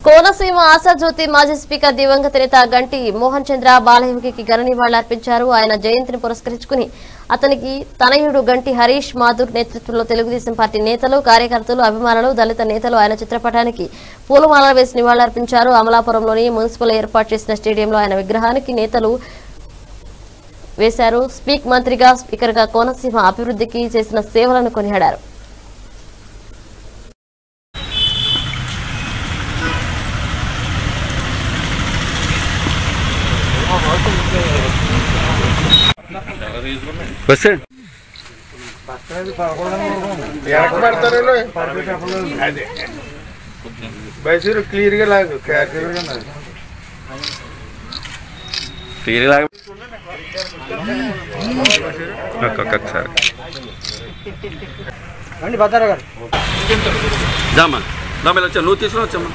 కోనసీమ ఆశాజ్యోతి మాజీ స్పీకర్ దివంగత నేత గంటి మోహన్ చంద్ర బాలయోగికి ఘన నివాళులర్పించారు ఆయన జయంతిని పురస్కరించుకుని అతనికి తనయుడు గంటి హరీష్ మాధుర్ నేతృత్వంలో తెలుగుదేశం పార్టీ నేతలు కార్యకర్తలు అభిమానులు దళిత నేతలు ఆయన చిత్రపటానికి పూలమాలలు వేసి నివాళులర్పించారు అమలాపురంలోని మున్సిపల్ ఏర్పాటు చేసిన స్టేడియంలో ఆయన విగ్రహానికి నేతలు వేశారు. స్పీక్ మంత్రిగా స్పీకర్గా కోనసీమ అభివృద్ధికి చేసిన సేవలను కొనియాడారు. వస్తాడు వెనక పెడతారు అదే. బయసు క్లియర్గా లాగు. క్యారెక్టర్ క్లియర్గా ఒక్కొక్కసారి జామా దామా వచ్చా నువ్వు తీసుకుని వచ్చామ్మా